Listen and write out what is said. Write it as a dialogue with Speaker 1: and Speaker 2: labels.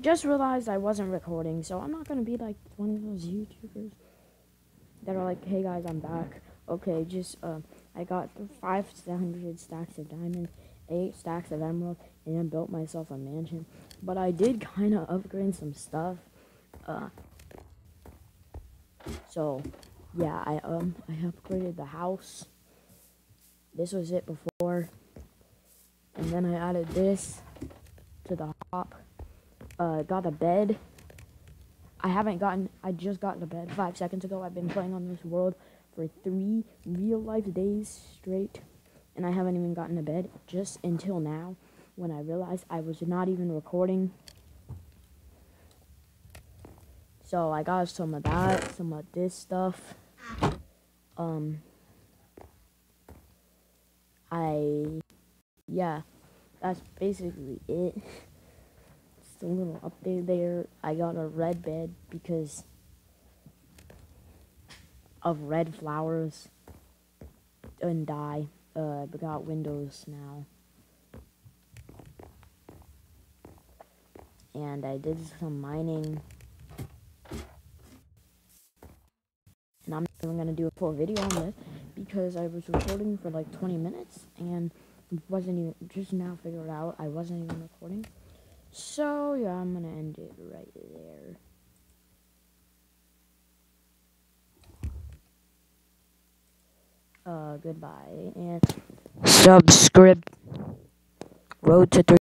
Speaker 1: just realized I wasn't recording, so I'm not gonna be like one of those YouTubers that are like, "Hey guys, I'm back." Okay, just uh, I got five hundred stacks of diamonds, eight stacks of emerald, and I built myself a mansion. But I did kind of upgrade some stuff. Uh, so yeah, I um I upgraded the house. This was it before, and then I added this to the top. Uh, got a bed. I haven't gotten. I just got the bed five seconds ago. I've been playing on this world for three real life days straight, and I haven't even gotten to bed just until now when I realized I was not even recording. So I got some of that, some of this stuff. Um, I, yeah, that's basically it. A little update there. I got a red bed because of red flowers and dye. Uh, I got windows now. And I did some mining. And I'm even going to do a full video on this because I was recording for like 20 minutes and wasn't even, just now figured out I wasn't even recording. So, yeah, I'm going to end it right there. uh, goodbye and subscribe. Road to.